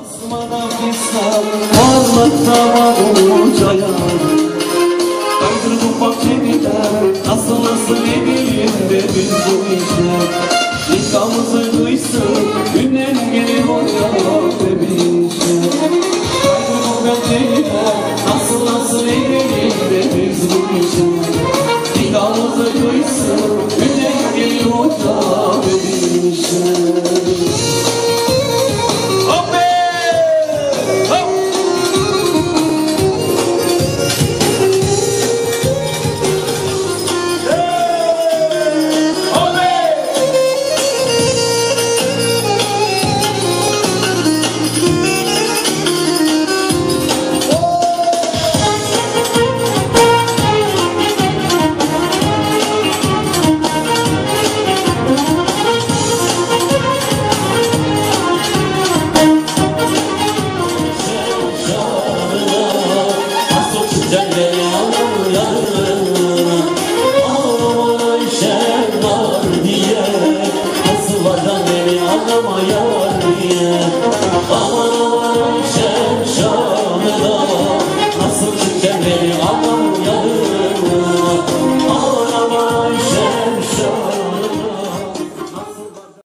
Asmana fistan Parmakta ucaya Kaydır bu bahçeliler Nasıl nasıl edelim de biz bu işe Nikahımızı duysın Günden gelir oraya bebişe Kaydır bu bahçeliler Nasıl nasıl edelim de you.